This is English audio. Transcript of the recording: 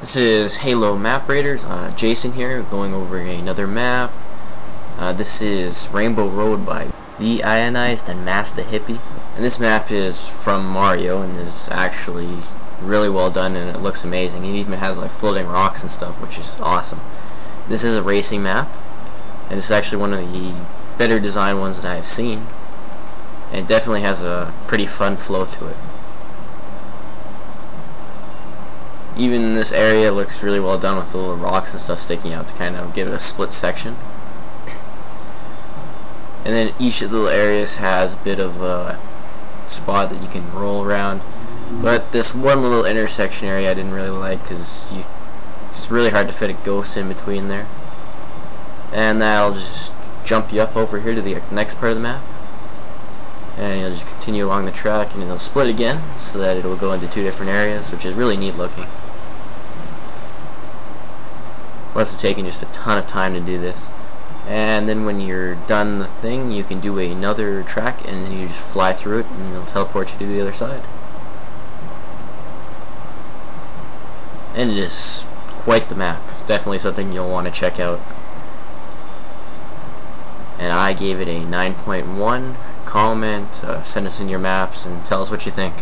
This is Halo Map Raters. Uh, Jason here, going over another map. Uh, this is Rainbow Road by The Ionized and Masta Hippie. And this map is from Mario and is actually really well done and it looks amazing. It even has like floating rocks and stuff, which is awesome. This is a racing map, and it's actually one of the better designed ones that I've seen. And it definitely has a pretty fun flow to it. Even this area looks really well done with the little rocks and stuff sticking out to kind of give it a split section. And then each of the little areas has a bit of a spot that you can roll around. But this one little intersection area I didn't really like because it's really hard to fit a ghost in between there. And that'll just jump you up over here to the next part of the map. And you'll just continue along the track and it'll split again so that it'll go into two different areas, which is really neat looking. Must have taken just a ton of time to do this. And then when you're done the thing, you can do another track and you just fly through it and it'll teleport you to the other side. And it is quite the map. Definitely something you'll want to check out. And I gave it a 9.1. Comment, uh, send us in your maps, and tell us what you think.